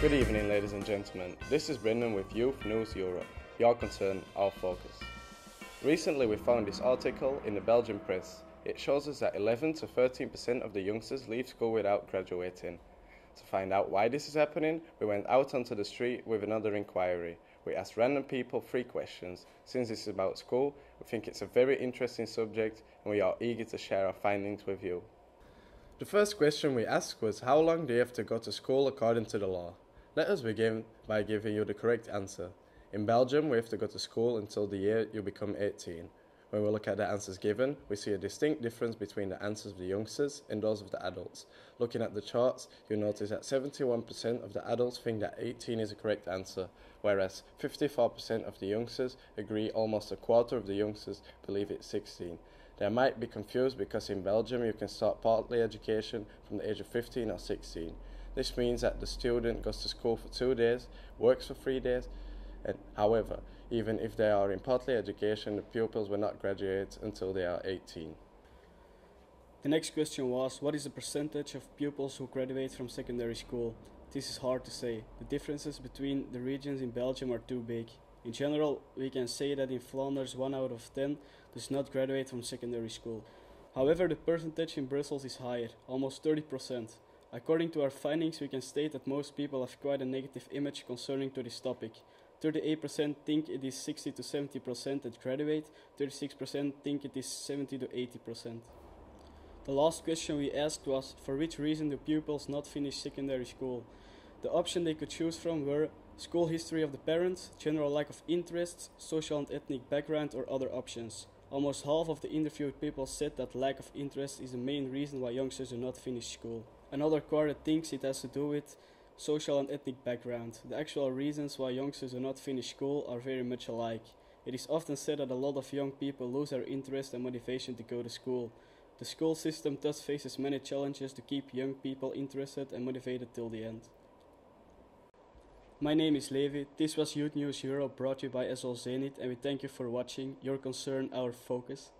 Good evening, ladies and gentlemen. This is Brendan with Youth News Europe. Your concern, our focus. Recently, we found this article in the Belgian press. It shows us that 11 to 13% of the youngsters leave school without graduating. To find out why this is happening, we went out onto the street with another inquiry. We asked random people three questions. Since this is about school, we think it's a very interesting subject and we are eager to share our findings with you. The first question we asked was How long do you have to go to school according to the law? Let us begin by giving you the correct answer. In Belgium, we have to go to school until the year you become 18. When we look at the answers given, we see a distinct difference between the answers of the youngsters and those of the adults. Looking at the charts, you'll notice that 71% of the adults think that 18 is the correct answer, whereas 54% of the youngsters agree almost a quarter of the youngsters believe it's 16. They might be confused because in Belgium you can start partly education from the age of 15 or 16. This means that the student goes to school for two days, works for three days, and however, even if they are in partly education, the pupils will not graduate until they are 18. The next question was What is the percentage of pupils who graduate from secondary school? This is hard to say. The differences between the regions in Belgium are too big. In general, we can say that in Flanders, 1 out of 10 does not graduate from secondary school. However, the percentage in Brussels is higher, almost 30%. According to our findings, we can state that most people have quite a negative image concerning to this topic. 38% think it is 60 to 70% that graduate, 36% think it is 70 to 80%. The last question we asked was for which reason do pupils not finish secondary school? The option they could choose from were school history of the parents, general lack of interest, social and ethnic background, or other options. Almost half of the interviewed people said that lack of interest is the main reason why youngsters do not finish school. Another quarter thinks it has to do with social and ethnic background. The actual reasons why youngsters do not finish school are very much alike. It is often said that a lot of young people lose their interest and motivation to go to school. The school system thus faces many challenges to keep young people interested and motivated till the end. My name is Levi. This was Youth News Europe brought to you by ESL Zenit and we thank you for watching. Your concern, our focus.